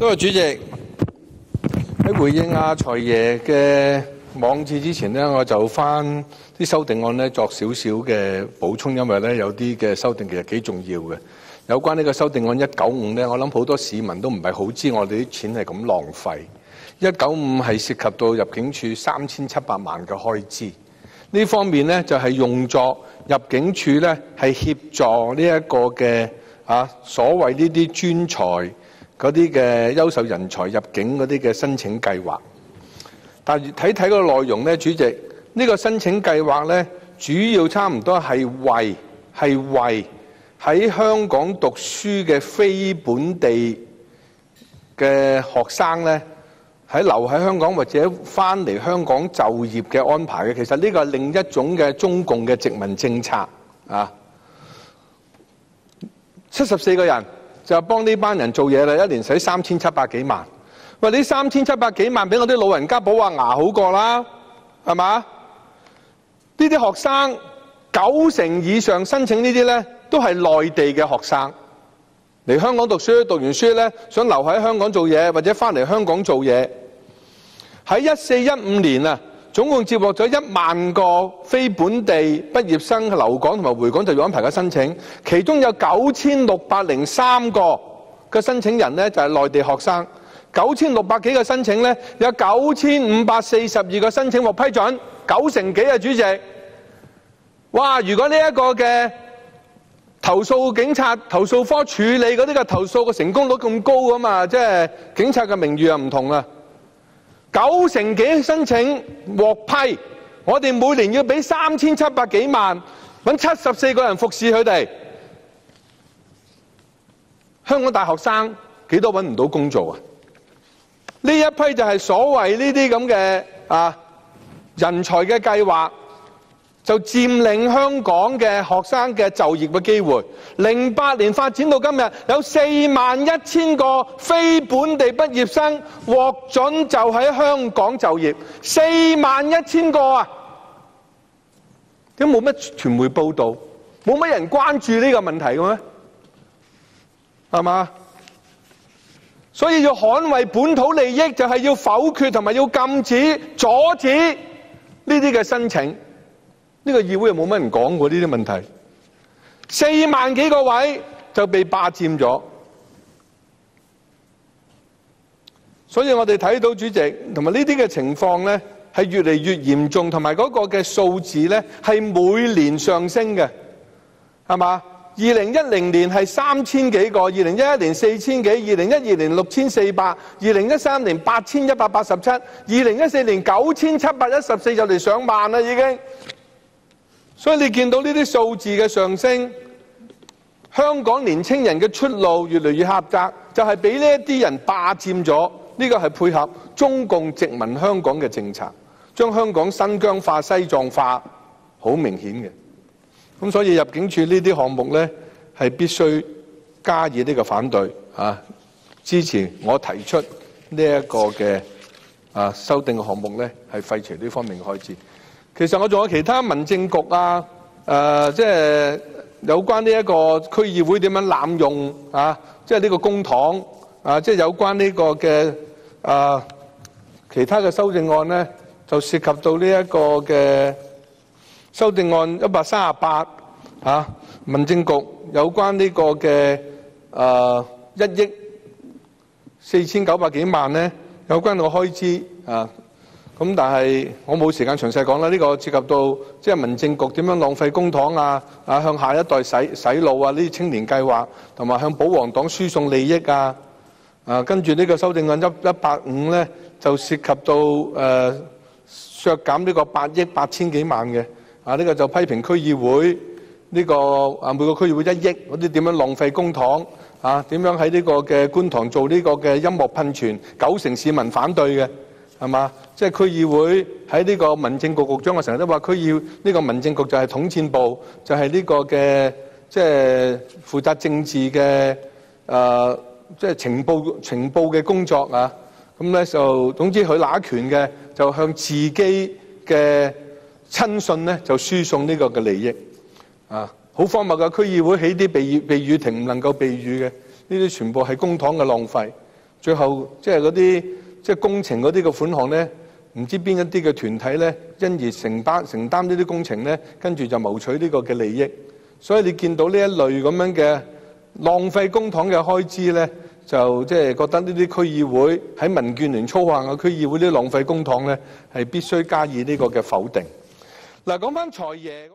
多謝主席。喺回應阿財爺嘅網誌之前呢，我就翻啲修訂案咧作少少嘅補充，因為咧有啲嘅修訂其實幾重要嘅。有關呢個修訂案一九五咧，我諗好多市民都唔係好知我哋啲錢係咁浪費。一九五係涉及到入境處三千七百萬嘅開支，呢方面咧就係用作入境處咧係協助呢一個嘅啊所謂呢啲專才。嗰啲嘅優秀人才入境嗰啲嘅申請計劃，但係睇睇個內容咧，主席呢個申請計劃咧，主要差唔多係為係為喺香港讀書嘅非本地嘅學生咧，喺留喺香港或者翻嚟香港就業嘅安排嘅。其實呢個係另一種嘅中共嘅殖民政策啊，七十四個人。就幫呢班人做嘢啦，一年使三千七百幾萬。喂，呢三千七百幾萬俾我啲老人家補下牙好過啦，係嘛？呢啲學生九成以上申請呢啲咧，都係內地嘅學生嚟香港讀書，讀完書咧想留喺香港做嘢，或者翻嚟香港做嘢。喺一四一五年啊，總共接獲咗一萬個非本地畢業生留港同埋回港就業安排嘅申請，其中有九千六百零三個嘅申請人呢，就係內地學生，九千六百幾個申請呢，有九千五百四十二個申請獲批准，九成幾啊，主席！哇！如果呢一個嘅投訴警察投訴科處理嗰啲嘅投訴嘅成功率咁高啊嘛，即係警察嘅名譽又唔同啊。九成幾申請獲批，我哋每年要俾三千七百幾萬，揾七十四個人服侍佢哋。香港大學生幾多揾唔到工做啊？呢一批就係所謂呢啲咁嘅啊人才嘅計劃。就佔領香港嘅學生嘅就業嘅機會。零八年發展到今日，有四萬一千個非本地畢業生獲准就喺香港就業，四萬一千個啊！點冇乜傳媒報導，冇乜人關注呢個問題嘅咩？係嘛？所以要捍衛本土利益，就係要否決同埋要禁止、阻止呢啲嘅申請。呢個議會又冇乜人講過呢啲問題，四萬幾個位就被霸佔咗，所以我哋睇到主席同埋呢啲嘅情況咧，係越嚟越嚴重，同埋嗰個嘅數字咧係每年上升嘅，係嘛？二零一零年係三千幾個，二零一一年四千幾，二零一二年六千四百，二零一三年八千一百八十七，二零一四年九千七百一十四，就嚟上萬啦已經。所以你見到呢啲數字嘅上升，香港年青人嘅出路越嚟越狹窄，就係俾呢一啲人霸佔咗。呢個係配合中共殖民香港嘅政策，將香港新疆化、西藏化，好明顯嘅。咁所以入境處呢啲項目咧，係必須加以呢個反對啊，支持我提出呢一個嘅啊修訂嘅項目咧，係廢除呢方面嘅開支。其實我仲有其他民政局啊，誒，即係有關呢一個區議會點樣濫用啊，即係呢個公帑啊，即係有關呢個嘅啊其他嘅修正案咧，就涉及到呢一個嘅修正案一百三十八啊，民政局有關呢個嘅誒一億四千九百幾萬咧，有關個開支啊。咁但係我冇時間詳細講啦，呢個涉及到即係民政局點樣浪費公帑啊，啊向下一代洗洗腦啊，呢啲青年計劃，同埋向保皇黨輸送利益啊，啊跟住呢個修正案一一百五咧，就涉及到誒削減呢個八億八千幾萬嘅，啊呢個就批評區議會呢個啊每個區議會一億嗰啲點樣浪費公帑啊？點樣喺呢個嘅觀塘做呢個嘅音樂噴泉，九成市民反對嘅。係嘛？即係區議會喺呢個民政局局長，我成日都話區議呢個民政局就係統戰部，就係呢個嘅即係負責政治嘅誒，即係情報情報嘅工作啊。咁咧就總之佢拿權嘅，就向自己嘅親信咧就輸送呢個嘅利益啊！好荒謬嘅區議會起啲避雨避雨亭唔能夠避雨嘅，呢啲全部係公帑嘅浪費。最後即係嗰啲即係工程嗰啲嘅款項咧，唔知邊一啲嘅團體咧，因而承擔承擔呢啲工程咧，跟住就謀取呢個嘅利益。所以你見到呢一類咁樣嘅浪費公帑嘅開支咧，就即係覺得呢啲區議會喺民建聯操行嘅區議會啲浪費公帑咧，係必須加以呢個嘅否定。嗱，講翻財爺。